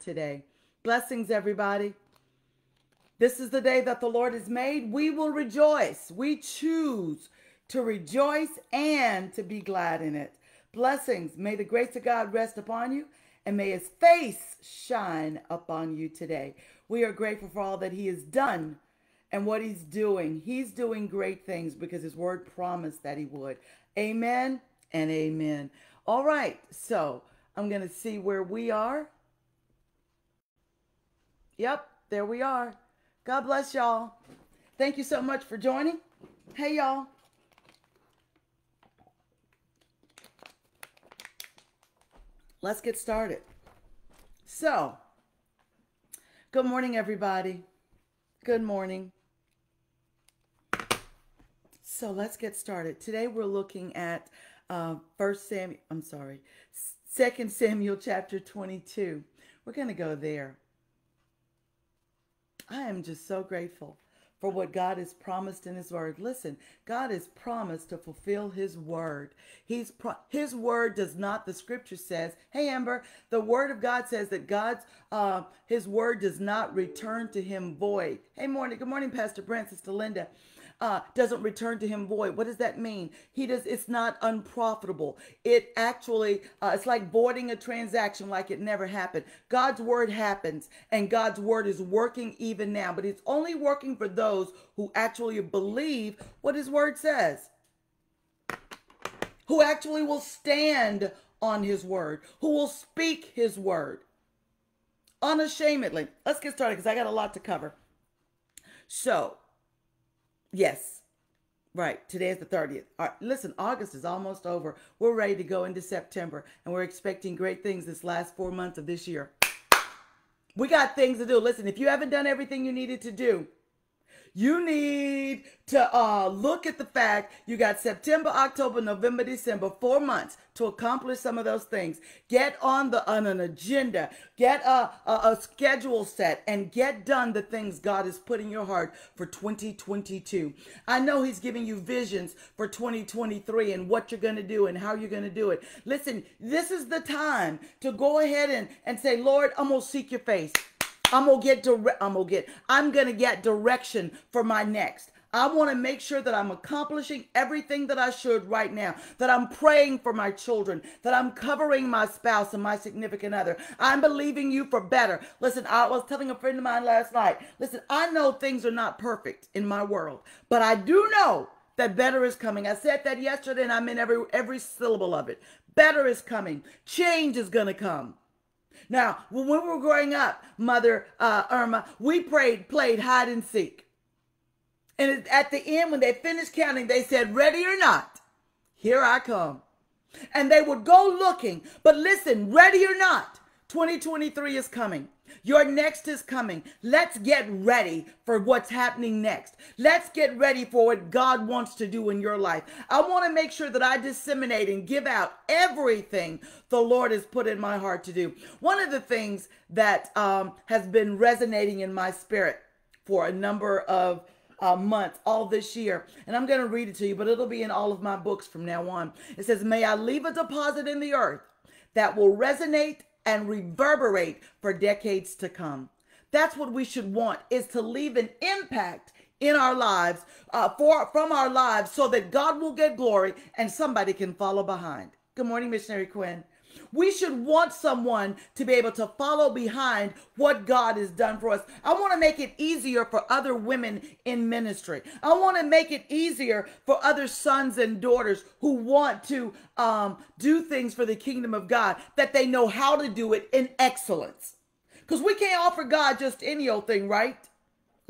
today. Blessings, everybody. This is the day that the Lord has made. We will rejoice. We choose to rejoice and to be glad in it. Blessings. May the grace of God rest upon you and may his face shine upon you today. We are grateful for all that he has done and what he's doing. He's doing great things because his word promised that he would. Amen and amen. All right. So I'm going to see where we are. Yep, there we are. God bless y'all. Thank you so much for joining. Hey, y'all. Let's get started. So, good morning, everybody. Good morning. So let's get started. Today we're looking at uh, First Samuel. I'm sorry, Second Samuel chapter 22. We're going to go there. I am just so grateful for what God has promised in his word. Listen, God has promised to fulfill his word. He's pro- his word does not the scripture says, "Hey Amber, the word of God says that God's uh his word does not return to him void." Hey morning. Good morning Pastor Brent, Sister Linda uh, doesn't return to him void. What does that mean? He does. It's not unprofitable. It actually, uh, it's like voiding a transaction like it never happened. God's word happens, and God's word is working even now. But it's only working for those who actually believe what His word says, who actually will stand on His word, who will speak His word unashamedly. Let's get started because I got a lot to cover. So, Yes. Right. Today is the 30th. All right. Listen, August is almost over. We're ready to go into September, and we're expecting great things this last four months of this year. We got things to do. Listen, if you haven't done everything you needed to do, you need to uh, look at the fact you got September, October, November, December, four months to accomplish some of those things. Get on the on an agenda, get a, a, a schedule set, and get done the things God has put in your heart for 2022. I know He's giving you visions for 2023 and what you're going to do and how you're going to do it. Listen, this is the time to go ahead and, and say, Lord, I'm going to seek your face. I'm gonna get direct. I'm gonna get. I'm gonna get direction for my next. I want to make sure that I'm accomplishing everything that I should right now, that I'm praying for my children, that I'm covering my spouse and my significant other. I'm believing you for better. Listen, I was telling a friend of mine last night, listen, I know things are not perfect in my world, but I do know that better is coming. I said that yesterday and I meant every every syllable of it. Better is coming. Change is going to come. Now, when we were growing up, Mother uh, Irma, we prayed, played hide and seek. And at the end, when they finished counting, they said, Ready or not, here I come. And they would go looking. But listen, ready or not, 2023 is coming. Your next is coming. Let's get ready for what's happening next. Let's get ready for what God wants to do in your life. I want to make sure that I disseminate and give out everything the Lord has put in my heart to do. One of the things that um, has been resonating in my spirit for a number of uh, months all this year. And I'm going to read it to you, but it'll be in all of my books from now on. It says, May I leave a deposit in the earth that will resonate and reverberate for decades to come. That's what we should want is to leave an impact in our lives uh, for from our lives so that God will get glory and somebody can follow behind. Good morning, missionary Quinn. We should want someone to be able to follow behind what God has done for us. I want to make it easier for other women in ministry. I want to make it easier for other sons and daughters who want to um, do things for the kingdom of God, that they know how to do it in excellence. Because we can't offer God just any old thing, right?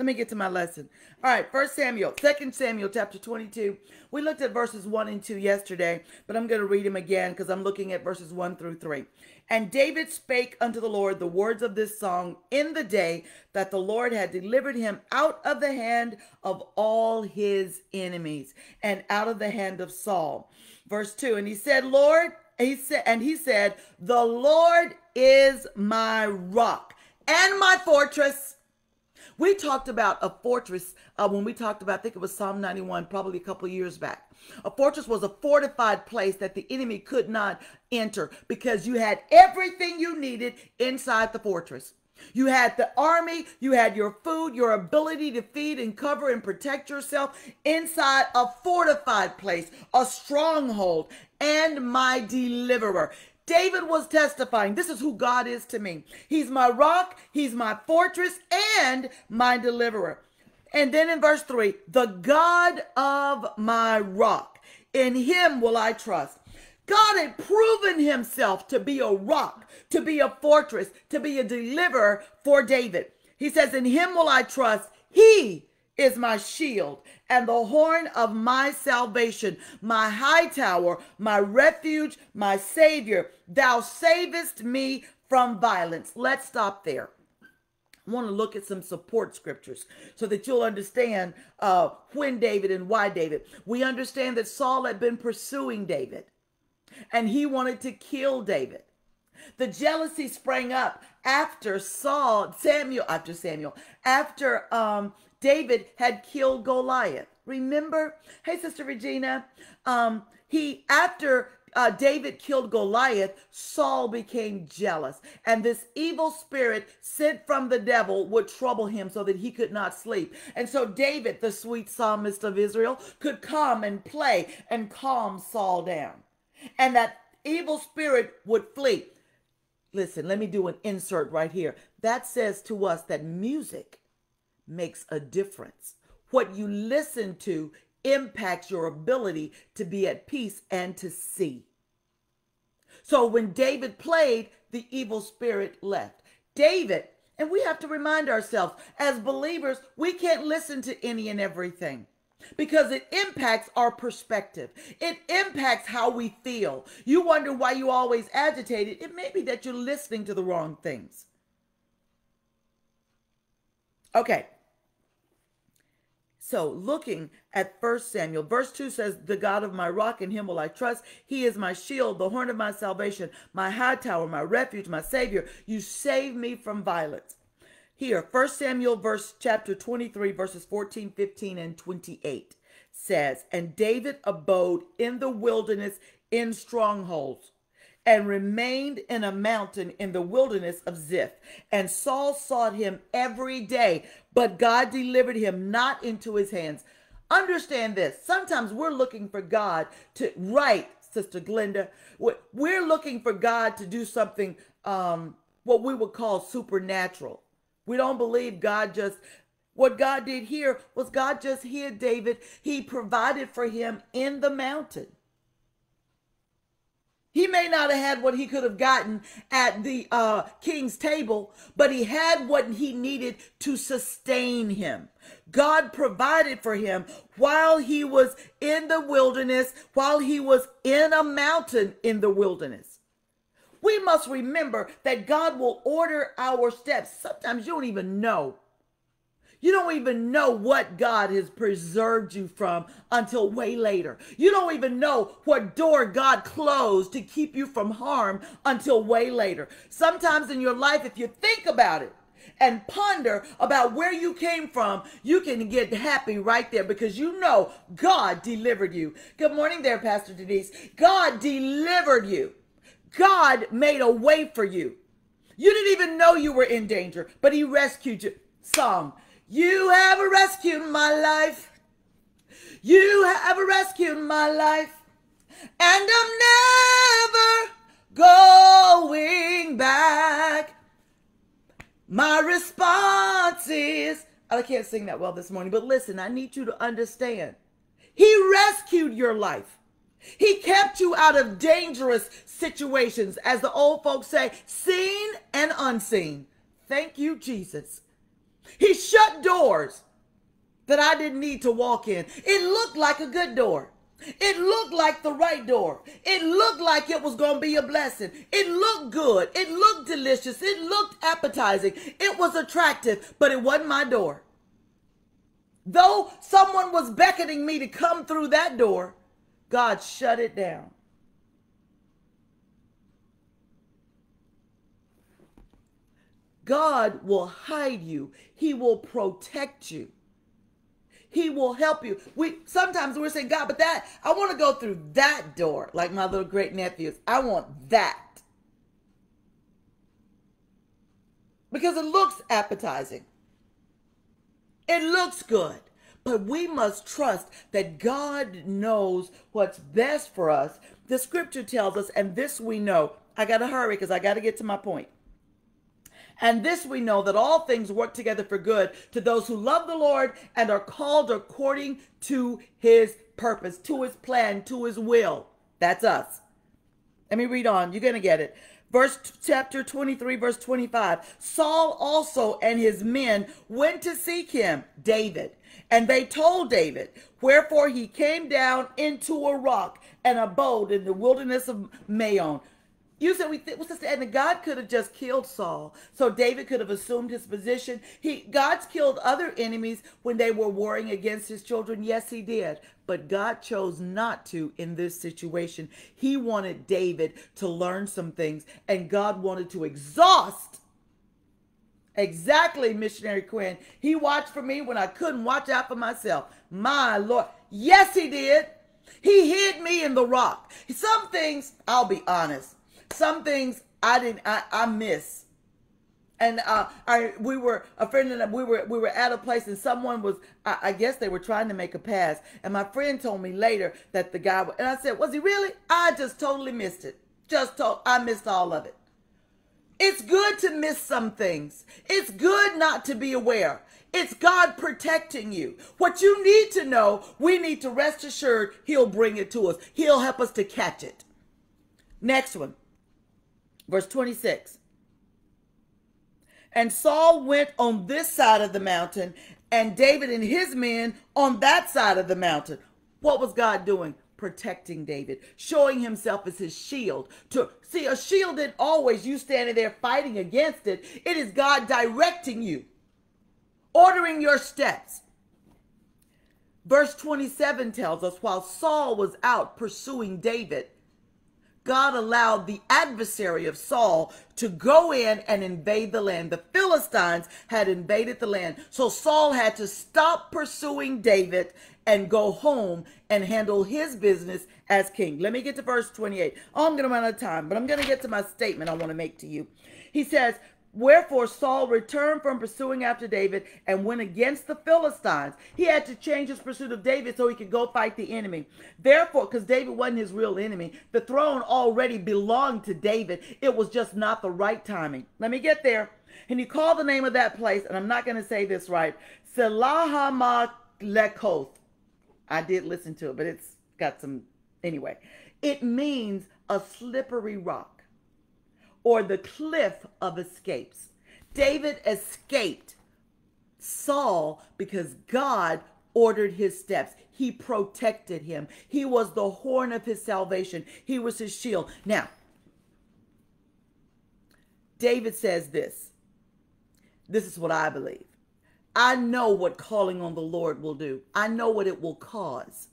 Let me get to my lesson. All right, First Samuel, Second Samuel, chapter 22. We looked at verses 1 and 2 yesterday, but I'm going to read them again because I'm looking at verses 1 through 3. And David spake unto the Lord the words of this song in the day that the Lord had delivered him out of the hand of all his enemies and out of the hand of Saul. Verse 2. And he said, Lord, he said, and he said, The Lord is my rock and my fortress We talked about a fortress uh, when we talked about, I think it was Psalm 91, probably a couple years back. A fortress was a fortified place that the enemy could not enter because you had everything you needed inside the fortress. You had the army, you had your food, your ability to feed and cover and protect yourself inside a fortified place, a stronghold, and my deliverer. David was testifying, This is who God is to me. He's my rock, He's my fortress, and my deliverer. And then in verse 3, the God of my rock, in Him will I trust. God had proven himself to be a rock, to be a fortress, to be a deliverer for David. He says, In him will I trust. He is my shield and the horn of my salvation, my high tower, my refuge, my savior. Thou savest me from violence. Let's stop there. I want to look at some support scriptures so that you'll understand uh, when David and why David. We understand that Saul had been pursuing David and he wanted to kill David. The jealousy sprang up after Saul, Samuel, after Samuel, after um, David had killed Goliath. Remember? Hey, Sister Regina. Um, he, after uh, David killed Goliath, Saul became jealous. And this evil spirit sent from the devil would trouble him so that he could not sleep. And so David, the sweet psalmist of Israel, could come and play and calm Saul down and that evil spirit would flee. Listen, let me do an insert right here. That says to us that music makes a difference. What you listen to impacts your ability to be at peace and to see. So when David played, the evil spirit left. David, and we have to remind ourselves as believers, we can't listen to any and everything because it impacts our perspective. It impacts how we feel. You wonder why you always agitated. It may be that you're listening to the wrong things. Okay. So, looking at First Samuel, verse 2 says, The God of my rock, in him will I trust. He is my shield, the horn of my salvation, my high tower, my refuge, my savior. You save me from violence. Here, 1 Samuel verse chapter 23 verses 14, 15 and 28 says, "And David abode in the wilderness in strongholds and remained in a mountain in the wilderness of Ziph. And Saul sought him every day, but God delivered him not into his hands." Understand this. Sometimes we're looking for God to right, Sister Glenda. We're looking for God to do something um, what we would call supernatural. We don't believe God just what God did here was God just hid David. He provided for him in the mountain. He may not have had what he could have gotten at the uh, king's table, but he had what he needed to sustain him. God provided for him while he was in the wilderness, while he was in a mountain in the wilderness. We must remember that God will order our steps. Sometimes you don't even know. You don't even know what God has preserved you from until way later. You don't even know what door God closed to keep you from harm until way later. Sometimes in your life, if you think about it, and ponder about where you came from, you can get happy right there because you know God delivered you. Good morning there, Pastor Denise. God delivered you. God made a way for you. You didn't even know you were in danger, but He rescued you. Song, you have rescued my life. You have rescued my life. And I'm never going back. My response is I can't sing that well this morning, but listen, I need you to understand. He rescued your life. He kept you out of dangerous situations, as the old folks say, seen and unseen. Thank you, Jesus. He shut doors that I didn't need to walk in. It looked like a good door. It looked like the right door. It looked like it was going to be a blessing. It looked good. It looked delicious. It looked appetizing. It was attractive, but it wasn't my door. Though someone was beckoning me to come through that door, God shut it down. God will hide you. He will protect you. He will help you. We sometimes we're saying, God, but that I want to go through that door, like my little great nephews. I want that. Because it looks appetizing. It looks good. But we must trust that God knows what's best for us. The scripture tells us, and this we know. I got to hurry because I got to get to my point. And this we know that all things work together for good to those who love the Lord and are called according to his purpose, to his plan, to his will. That's us. Let me read on. You're going to get it. Verse chapter 23, verse 25. Saul also and his men went to seek him, David. And they told David, wherefore he came down into a rock and abode in the wilderness of Maon. You said we th- Sister Edna, God could have just killed Saul, so David could have assumed his position. He God's killed other enemies when they were warring against his children. Yes, he did, but God chose not to in this situation. He wanted David to learn some things, and God wanted to exhaust. Exactly, missionary Quinn. He watched for me when I couldn't watch out for myself. My Lord. Yes, he did. He hid me in the rock. Some things, I'll be honest, some things I didn't I, I miss. And uh, I we were a friend and we were we were at a place and someone was I, I, guess they were trying to make a pass and my friend told me later that the guy and I said was he really I just totally missed it just told I missed all of it. It's good to miss some things. It's good not to be aware. It's God protecting you. What you need to know, we need to rest assured He'll bring it to us. He'll help us to catch it. Next one. Verse 26. And Saul went on this side of the mountain, and David and his men on that side of the mountain. What was God doing? Protecting David, showing himself as his shield. To see a shield isn't always you standing there fighting against it. It is God directing you, ordering your steps. Verse 27 tells us while Saul was out pursuing David, God allowed the adversary of Saul to go in and invade the land. The Philistines had invaded the land. So Saul had to stop pursuing David and go home and handle his business as king. Let me get to verse 28. Oh, I'm going to run out of time, but I'm going to get to my statement I want to make to you. He says, Wherefore Saul returned from pursuing after David and went against the Philistines. He had to change his pursuit of David so he could go fight the enemy. Therefore, because David wasn't his real enemy, the throne already belonged to David. It was just not the right timing. Let me get there. And he called the name of that place, and I'm not going to say this right, Selahamat I did listen to it, but it's got some, anyway. It means a slippery rock or the cliff of escapes. David escaped Saul because God ordered his steps. He protected him. He was the horn of his salvation. He was his shield. Now, David says this. This is what I believe. I know what calling on the Lord will do. I know what it will cause.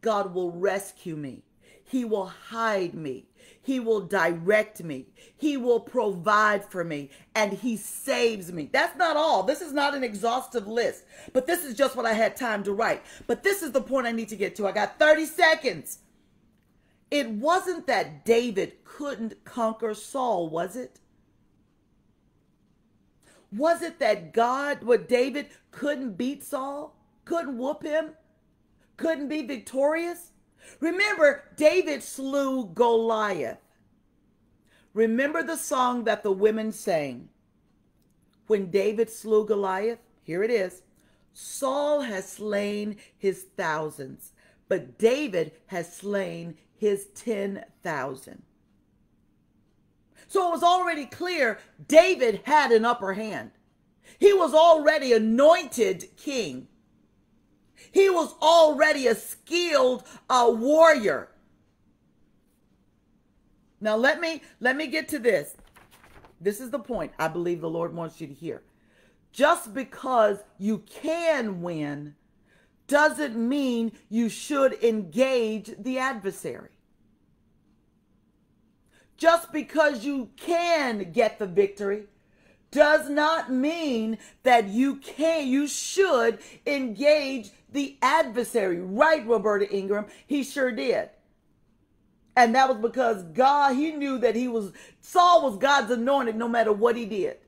God will rescue me. He will hide me. He will direct me. He will provide for me and he saves me. That's not all. This is not an exhaustive list, but this is just what I had time to write. But this is the point I need to get to. I got 30 seconds. It wasn't that David couldn't conquer Saul, was it? Was it that God, what David couldn't beat Saul, couldn't whoop him, couldn't be victorious? Remember, David slew Goliath. Remember the song that the women sang when David slew Goliath? Here it is. Saul has slain his thousands, but David has slain his 10,000. So it was already clear David had an upper hand. He was already anointed king. He was already a skilled uh, warrior. Now let me let me get to this. This is the point I believe the Lord wants you to hear. Just because you can win doesn't mean you should engage the adversary. Just because you can get the victory does not mean that you can, you should engage the adversary. Right, Roberta Ingram? He sure did. And that was because God, he knew that he was, Saul was God's anointed no matter what he did.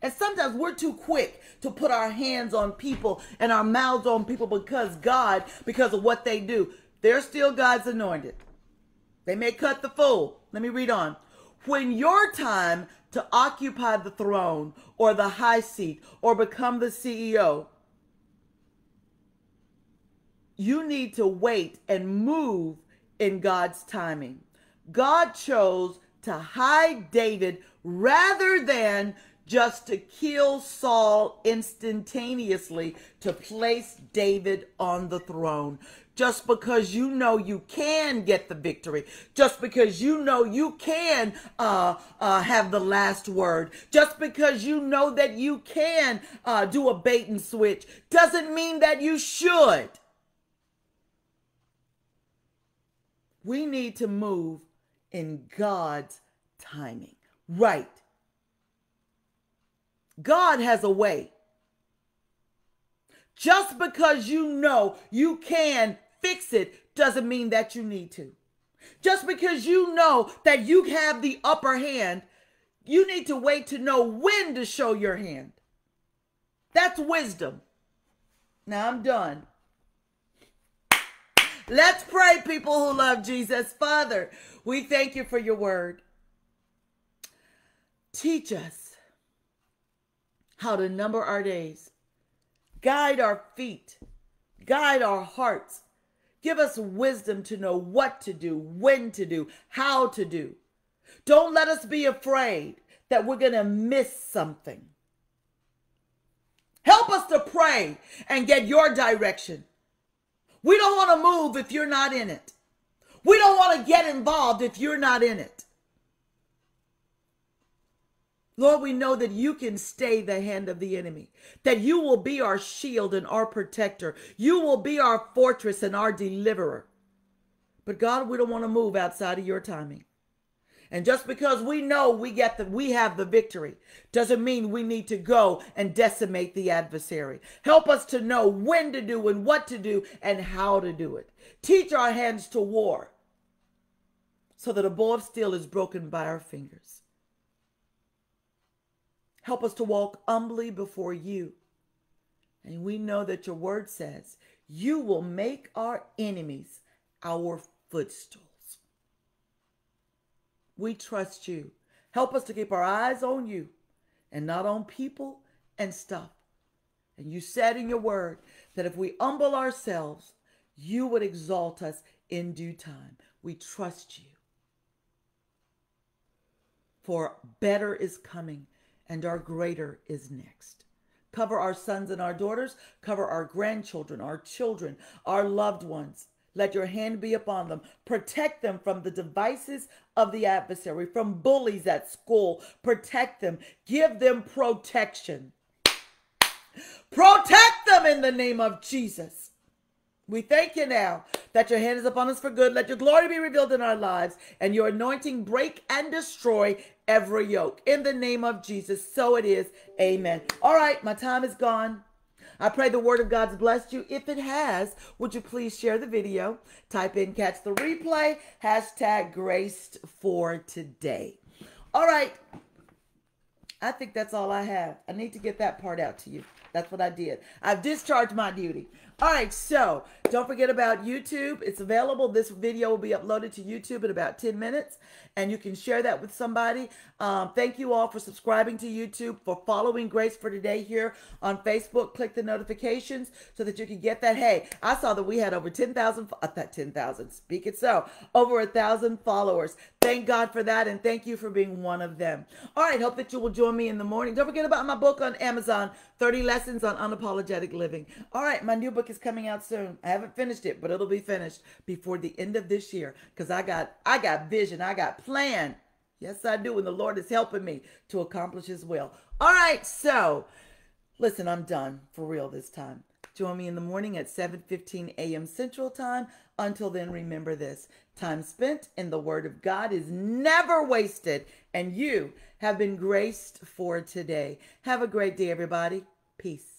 And sometimes we're too quick to put our hands on people and our mouths on people because God, because of what they do. They're still God's anointed. They may cut the fool. Let me read on. When your time to occupy the throne or the high seat or become the CEO, you need to wait and move in God's timing. God chose to hide David rather than just to kill Saul instantaneously to place David on the throne just because you know you can get the victory, just because you know you can uh, uh, have the last word, just because you know that you can uh, do a bait and switch, doesn't mean that you should. We need to move in God's timing. Right. God has a way. Just because you know you can fix it doesn't mean that you need to. Just because you know that you have the upper hand, you need to wait to know when to show your hand. That's wisdom. Now I'm done. Let's pray, people who love Jesus. Father, we thank you for your word. Teach us how to number our days, guide our feet, guide our hearts, Give us wisdom to know what to do, when to do, how to do. Don't let us be afraid that we're going to miss something. Help us to pray and get your direction. We don't want to move if you're not in it. We don't want to get involved if you're not in it. Lord, we know that you can stay the hand of the enemy, that you will be our shield and our protector. You will be our fortress and our deliverer. But God, we don't want to move outside of your timing. And just because we know we get the we have the victory doesn't mean we need to go and decimate the adversary. Help us to know when to do and what to do and how to do it. Teach our hands to war so that a bow of steel is broken by our fingers. Help us to walk humbly before you. And we know that your word says, You will make our enemies our footstools. We trust you. Help us to keep our eyes on you and not on people and stuff. And you said in your word that if we humble ourselves, you would exalt us in due time. We trust you. For better is coming and our greater is next. Cover our sons and our daughters, cover our grandchildren, our children, our loved ones. Let your hand be upon them. Protect them from the devices of the adversary, from bullies at school. Protect them. Give them protection. Protect them in the name of Jesus. We thank you now that your hand is upon us for good. Let your glory be revealed in our lives and your anointing break and destroy every yoke. In the name of Jesus, so it is. Amen. All right, my time is gone. I pray the word of God's blessed you. If it has, would you please share the video? Type in catch the replay, hashtag graced for today. All right. I think that's all I have. I need to get that part out to you. That's what I did. I've discharged my duty. All right, so don't forget about YouTube. It's available. This video will be uploaded to YouTube in about 10 minutes, and you can share that with somebody. Um, thank you all for subscribing to YouTube, for following Graced for Today here on Facebook. Click the notifications so that you can get that. Hey, I saw that we had over 10,000, uh, 10,000, speak it so, over a thousand followers. Thank God for that, and thank you for being one of them. All right, hope that you will join me in the morning. Don't forget about my book on Amazon, 30 Lessons on Unapologetic Living. All right, my new book is coming out soon. I haven't finished it, but it'll be finished before the end of this year because I got I got vision, I got plan. Yes, I do, and the Lord is helping me to accomplish His will. All right, so listen, I'm done for real this time. Join me in the morning at 7:15 a.m. Central Time. Until then, remember this. Time spent in the word of God is never wasted, and you have been graced for today. Have a great day everybody. Peace.